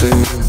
tenho